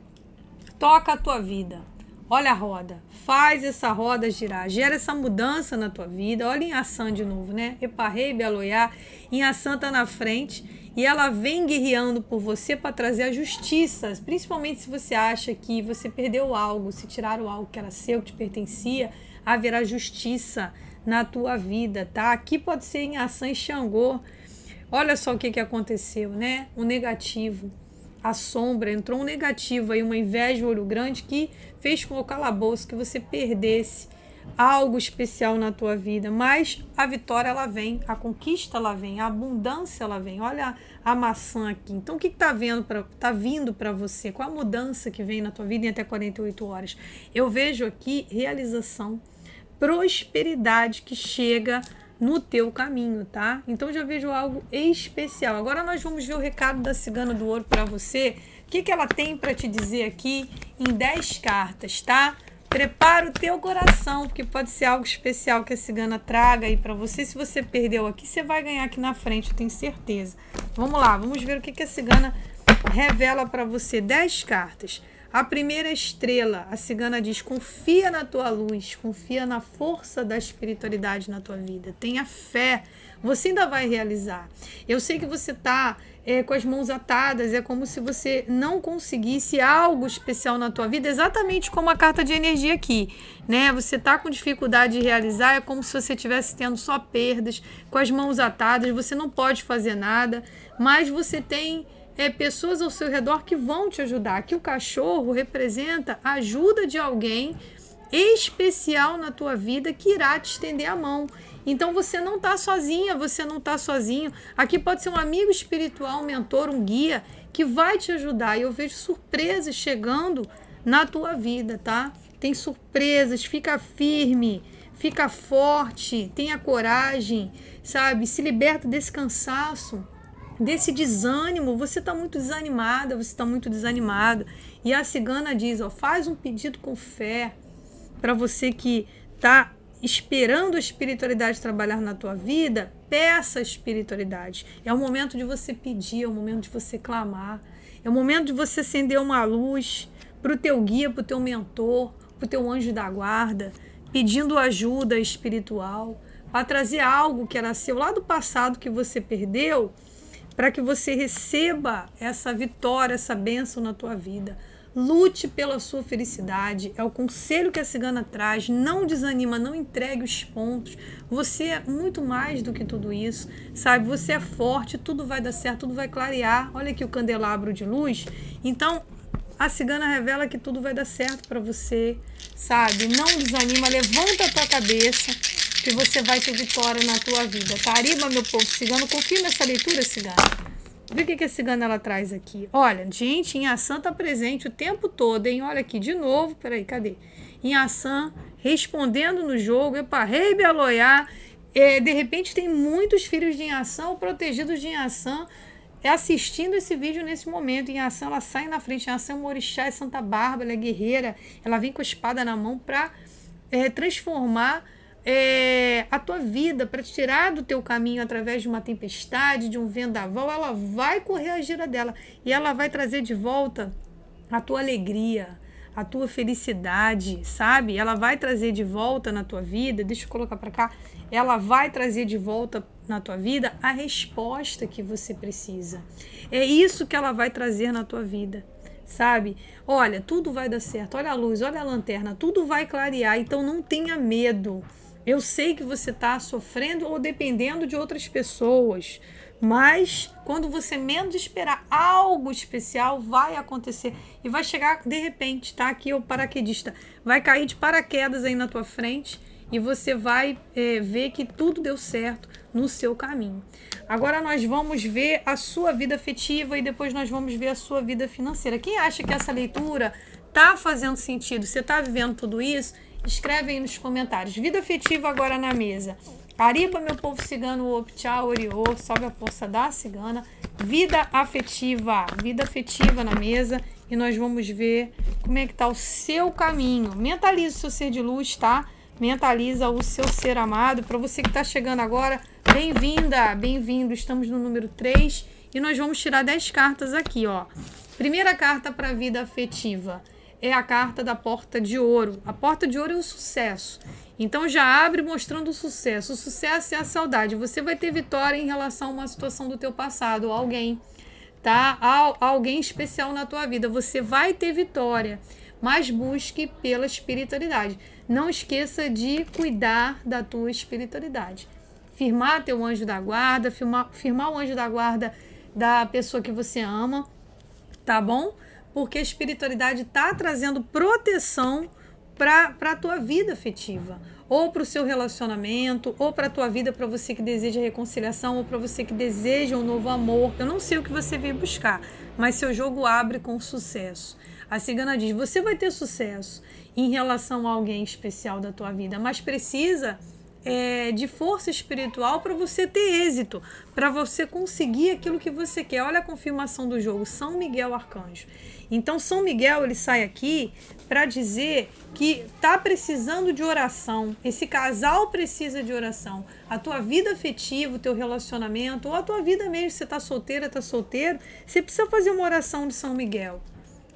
toca a tua vida Olha a roda, faz essa roda girar, gera essa mudança na tua vida. Olha em ação de novo, né? Eparrei, Beloiá, em ação tá na frente e ela vem guerreando por você para trazer a justiça, principalmente se você acha que você perdeu algo, se tiraram algo que era seu, que te pertencia, haverá justiça na tua vida, tá? Aqui pode ser em ação e Xangô. Olha só o que, que aconteceu, né? O negativo a sombra, entrou um negativo aí, uma inveja, um olho grande que fez com o calabouço que você perdesse algo especial na tua vida, mas a vitória ela vem, a conquista ela vem, a abundância ela vem. Olha a, maçã aqui. Então o que está vendo para tá vindo para você? Qual a mudança que vem na tua vida em até 48 horas? Eu vejo aqui realização, prosperidade que chega no teu caminho, tá? Então já vejo algo especial. Agora nós vamos ver o recado da Cigana do Ouro para você. O que, que ela tem para te dizer aqui em 10 cartas, tá? Prepara o teu coração, porque pode ser algo especial que a cigana traga aí para você. Se você perdeu aqui, você vai ganhar aqui na frente, eu tenho certeza. Vamos lá, vamos ver o que, que a cigana revela para você. 10 cartas. A primeira estrela, a cigana diz: confia na tua luz, confia na força da espiritualidade na tua vida, tenha fé, você ainda vai realizar. Eu sei que você está é, com as mãos atadas, é como se você não conseguisse algo especial na tua vida, exatamente como a carta de energia aqui, né? Você está com dificuldade de realizar, é como se você estivesse tendo só perdas, com as mãos atadas, você não pode fazer nada, mas você tem é, pessoas ao seu redor que vão te ajudar. Que o cachorro representa a ajuda de alguém especial na tua vida que irá te estender a mão. Então você não está sozinha, você não está sozinho. Aqui pode ser um amigo espiritual, um mentor, um guia que vai te ajudar. E eu vejo surpresas chegando na tua vida, tá? Tem surpresas, fica firme, fica forte, tenha coragem, sabe? Se liberta desse cansaço desse desânimo, você está muito desanimada, você está muito desanimado. E a cigana diz: ó, faz um pedido com fé para você que está esperando a espiritualidade trabalhar na tua vida, peça a espiritualidade. É o momento de você pedir, é o momento de você clamar, é o momento de você acender uma luz para o teu guia, para o teu mentor, para o teu anjo da guarda, pedindo ajuda espiritual, para trazer algo que era seu lá do passado que você perdeu para que você receba essa vitória, essa bênção na tua vida. Lute pela sua felicidade, é o conselho que a cigana traz. Não desanima, não entregue os pontos. Você é muito mais do que tudo isso, sabe? Você é forte, tudo vai dar certo, tudo vai clarear. Olha aqui o candelabro de luz. Então, a cigana revela que tudo vai dar certo para você, sabe? Não desanima, levanta a tua cabeça que você vai ter vitória na tua vida. Tariba, meu povo cigano, confia nessa leitura, cigana. Vê o que, que a cigana ela traz aqui. Olha, gente, em ação tá presente o tempo todo, hein? Olha aqui, de novo, peraí, cadê? Ação, respondendo no jogo, epa, rei Beloiá. É, de repente tem muitos filhos de ação protegidos de é assistindo esse vídeo nesse momento. Ação, ela sai na frente. Em ação, Morixá é Santa Bárbara, ela é guerreira. Ela vem com a espada na mão para é, transformar é, a tua vida, para te tirar do teu caminho através de uma tempestade, de um vendaval, ela vai correr a gira dela e ela vai trazer de volta a tua alegria, a tua felicidade, sabe? Ela vai trazer de volta na tua vida, deixa eu colocar para cá, ela vai trazer de volta na tua vida a resposta que você precisa. É isso que ela vai trazer na tua vida sabe? Olha, tudo vai dar certo. Olha a luz, olha a lanterna, tudo vai clarear. Então não tenha medo. Eu sei que você está sofrendo ou dependendo de outras pessoas, mas quando você menos esperar, algo especial vai acontecer e vai chegar de repente, tá? Aqui o paraquedista vai cair de paraquedas aí na tua frente e você vai é, ver que tudo deu certo, no seu caminho. Agora nós vamos ver a sua vida afetiva e depois nós vamos ver a sua vida financeira. Quem acha que essa leitura tá fazendo sentido? Você tá vivendo tudo isso? Escreve aí nos comentários. Vida afetiva agora na mesa. Ariba, meu povo cigano, Optcha, Oriô, sobe a força da cigana. Vida afetiva, vida afetiva na mesa. E nós vamos ver como é que tá o seu caminho. Mentaliza o seu ser de luz, tá? Mentaliza o seu ser amado. Para você que está chegando agora, bem-vinda, bem-vindo. Estamos no número 3 e nós vamos tirar 10 cartas aqui, ó. Primeira carta para vida afetiva é a carta da porta de ouro. A porta de ouro é o sucesso. Então já abre mostrando o sucesso. O sucesso é a saudade. Você vai ter vitória em relação a uma situação do teu passado, alguém, tá? alguém especial na tua vida. Você vai ter vitória, mas busque pela espiritualidade. Não esqueça de cuidar da tua espiritualidade. Firmar teu anjo da guarda, firmar, firmar o anjo da guarda da pessoa que você ama, tá bom? Porque a espiritualidade está trazendo proteção para a tua vida afetiva, ou para o seu relacionamento, ou para a tua vida, para você que deseja reconciliação, ou para você que deseja um novo amor. Eu não sei o que você veio buscar, mas seu jogo abre com sucesso. A cigana diz: você vai ter sucesso em relação a alguém especial da tua vida, mas precisa é, de força espiritual para você ter êxito, para você conseguir aquilo que você quer. Olha a confirmação do jogo, São Miguel Arcanjo. Então São Miguel ele sai aqui para dizer que tá precisando de oração. Esse casal precisa de oração. A tua vida afetiva, o teu relacionamento, ou a tua vida mesmo, você tá solteira, tá solteiro, você precisa fazer uma oração de São Miguel,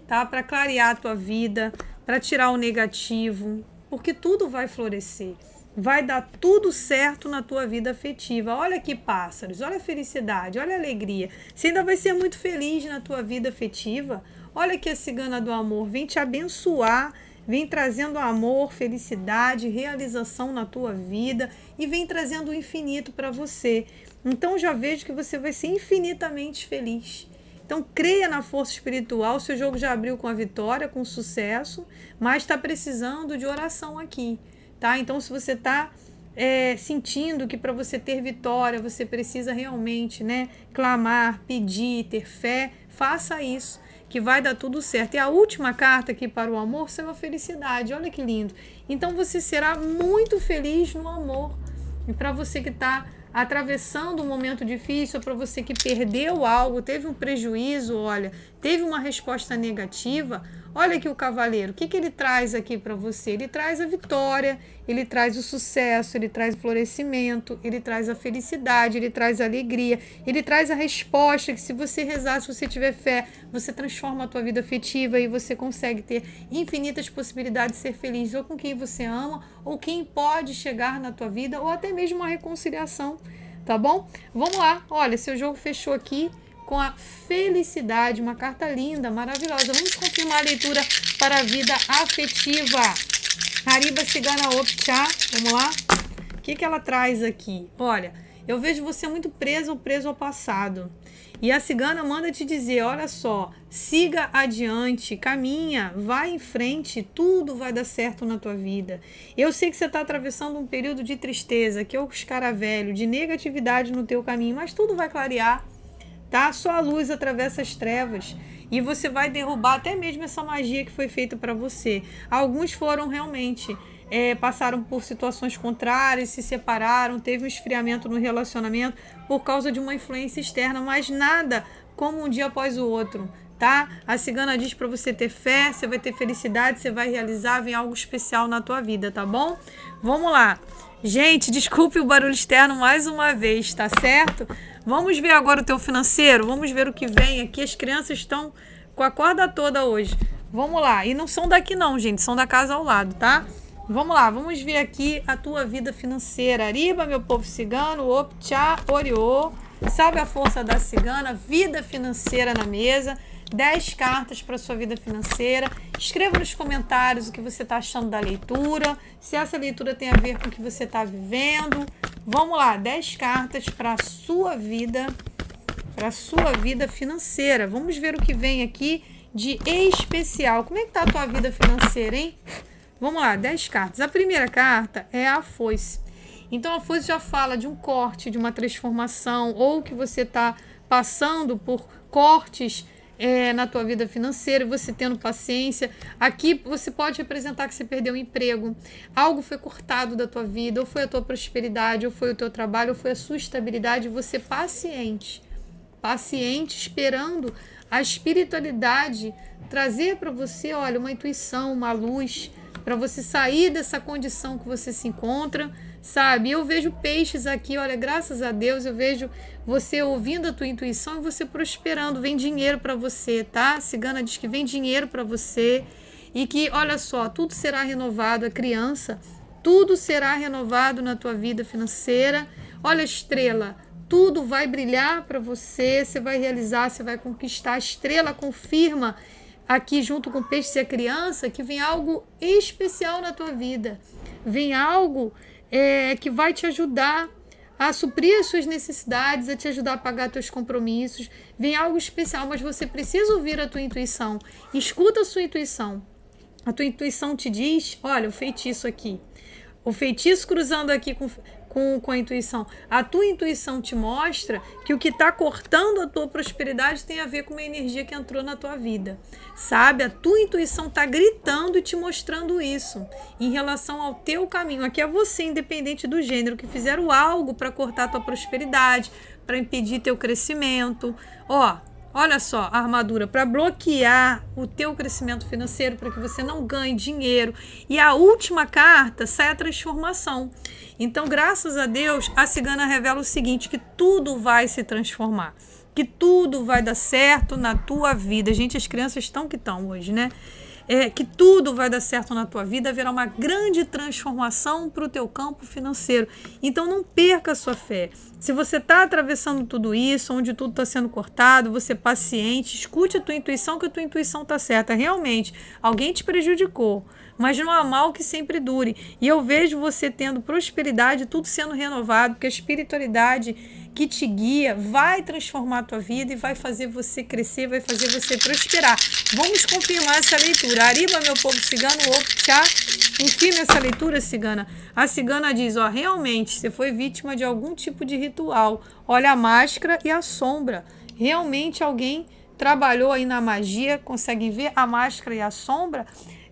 tá? Para clarear a tua vida, para tirar o negativo, porque tudo vai florescer. Vai dar tudo certo na tua vida afetiva. Olha que pássaros, olha a felicidade, olha a alegria. Você ainda vai ser muito feliz na tua vida afetiva. Olha que a cigana do amor vem te abençoar, vem trazendo amor, felicidade, realização na tua vida e vem trazendo o infinito para você. Então já vejo que você vai ser infinitamente feliz. Então creia na força espiritual. Seu jogo já abriu com a vitória, com sucesso, mas está precisando de oração aqui, tá? Então se você está é, sentindo que para você ter vitória você precisa realmente, né, clamar, pedir, ter fé, faça isso que vai dar tudo certo. E a última carta aqui para o amor será a felicidade. Olha que lindo. Então você será muito feliz no amor. E para você que está atravessando um momento difícil, para você que perdeu algo, teve um prejuízo, olha, teve uma resposta negativa, olha aqui o cavaleiro, o que, que ele traz aqui para você? Ele traz a vitória, ele traz o sucesso, ele traz o florescimento, ele traz a felicidade, ele traz a alegria, ele traz a resposta que se você rezar, se você tiver fé, você transforma a tua vida afetiva e você consegue ter infinitas possibilidades de ser feliz ou com quem você ama, ou quem pode chegar na tua vida, ou até mesmo uma reconciliação tá bom? Vamos lá, olha, seu jogo fechou aqui com a felicidade, uma carta linda, maravilhosa. Vamos confirmar a leitura para a vida afetiva. Hariba Cigana Opcha, vamos lá? O que, que ela traz aqui? Olha, eu vejo você muito preso ou preso ao passado. E a cigana manda te dizer: olha só, siga adiante, caminha, vai em frente, tudo vai dar certo na tua vida. Eu sei que você está atravessando um período de tristeza, que é o escaravelho, de negatividade no teu caminho, mas tudo vai clarear, tá? Só a luz atravessa as trevas e você vai derrubar até mesmo essa magia que foi feita para você. Alguns foram realmente é, passaram por situações contrárias, se separaram, teve um esfriamento no relacionamento por causa de uma influência externa, mas nada como um dia após o outro, tá? A cigana diz para você ter fé, você vai ter felicidade, você vai realizar, vem algo especial na tua vida, tá bom? Vamos lá. Gente, desculpe o barulho externo mais uma vez, tá certo? Vamos ver agora o teu financeiro, vamos ver o que vem aqui. As crianças estão com a corda toda hoje. Vamos lá. E não são daqui não, gente, são da casa ao lado, tá? Vamos lá, vamos ver aqui a tua vida financeira. Ariba, meu povo cigano, Opcha, Oriô. Salve a força da cigana, vida financeira na mesa. 10 cartas para sua vida financeira. Escreva nos comentários o que você está achando da leitura, se essa leitura tem a ver com o que você está vivendo. Vamos lá, 10 cartas para a sua vida, para sua vida financeira. Vamos ver o que vem aqui de especial. Como é que tá a tua vida financeira, hein? Vamos lá, 10 cartas. A primeira carta é a foice. Então a foice já fala de um corte, de uma transformação, ou que você está passando por cortes é, na tua vida financeira, você tendo paciência. Aqui você pode representar que você perdeu um emprego, algo foi cortado da tua vida, ou foi a tua prosperidade, ou foi o teu trabalho, ou foi a sua estabilidade. Você paciente, paciente, esperando a espiritualidade trazer para você, olha, uma intuição, uma luz, para você sair dessa condição que você se encontra sabe? Eu vejo peixes aqui, olha, graças a Deus, eu vejo você ouvindo a tua intuição e você prosperando, vem dinheiro para você, tá? A cigana diz que vem dinheiro para você e que, olha só, tudo será renovado, a criança, tudo será renovado na tua vida financeira. Olha, estrela, tudo vai brilhar para você, você vai realizar, você vai conquistar. A estrela confirma aqui junto com o peixe e a criança que vem algo especial na tua vida. Vem algo é, que vai te ajudar a suprir as suas necessidades, a te ajudar a pagar teus compromissos. Vem algo especial, mas você precisa ouvir a tua intuição. Escuta a sua intuição. A tua intuição te diz: olha, o feitiço aqui. O feitiço cruzando aqui com, com, com a intuição. A tua intuição te mostra que o que está cortando a tua prosperidade tem a ver com uma energia que entrou na tua vida. Sabe? A tua intuição está gritando e te mostrando isso em relação ao teu caminho. Aqui é você, independente do gênero, que fizeram algo para cortar a tua prosperidade, para impedir teu crescimento. Ó, Olha só, a armadura para bloquear o teu crescimento financeiro, para que você não ganhe dinheiro. E a última carta sai a transformação. Então, graças a Deus, a cigana revela o seguinte: que tudo vai se transformar, que tudo vai dar certo na tua vida. Gente, as crianças estão que estão hoje, né? É, que tudo vai dar certo na tua vida, haverá uma grande transformação para o teu campo financeiro. Então não perca a sua fé. Se você está atravessando tudo isso, onde tudo está sendo cortado, você é paciente, escute a tua intuição, que a tua intuição está certa. Realmente, alguém te prejudicou, mas não há mal que sempre dure. E eu vejo você tendo prosperidade, tudo sendo renovado, porque a espiritualidade que te guia vai transformar a tua vida e vai fazer você crescer, vai fazer você prosperar. Vamos confirmar essa leitura. Ariba, meu povo cigano, Opchá. Confirme essa leitura, cigana. A cigana diz: ó, realmente, você foi vítima de algum tipo de ritual. Olha a máscara e a sombra. Realmente alguém trabalhou aí na magia. Conseguem ver a máscara e a sombra?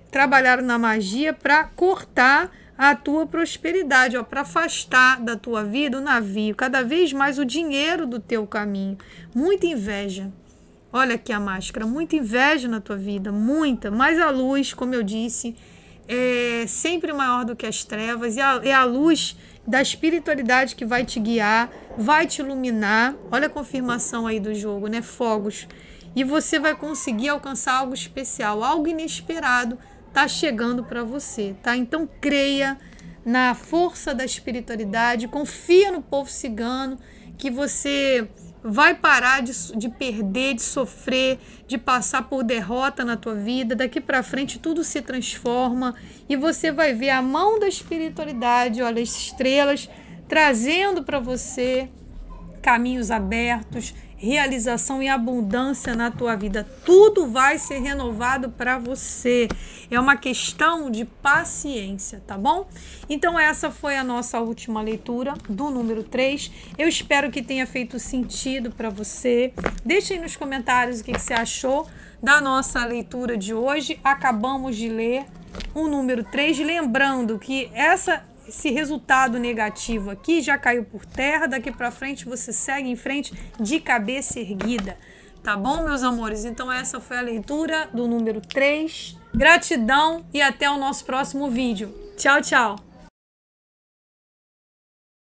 Trabalharam na magia para cortar a tua prosperidade, para afastar da tua vida o navio, cada vez mais o dinheiro do teu caminho. Muita inveja. Olha aqui a máscara, muita inveja na tua vida, muita. Mas a luz, como eu disse, é sempre maior do que as trevas, e a, é a luz da espiritualidade que vai te guiar, vai te iluminar. Olha a confirmação aí do jogo, né? Fogos. E você vai conseguir alcançar algo especial, algo inesperado está chegando para você, tá? Então creia na força da espiritualidade, confia no povo cigano que você vai parar de, de perder, de sofrer, de passar por derrota na tua vida. Daqui para frente tudo se transforma e você vai ver a mão da espiritualidade, olha as estrelas trazendo para você caminhos abertos, realização e abundância na tua vida. Tudo vai ser renovado para você. É uma questão de paciência, tá bom? Então, essa foi a nossa última leitura do número 3. Eu espero que tenha feito sentido para você. Deixe aí nos comentários o que, que você achou da nossa leitura de hoje. Acabamos de ler o número 3. Lembrando que essa esse resultado negativo aqui já caiu por terra, daqui para frente você segue em frente de cabeça erguida. Tá bom, meus amores? Então essa foi a leitura do número 3. Gratidão e até o nosso próximo vídeo. Tchau, tchau.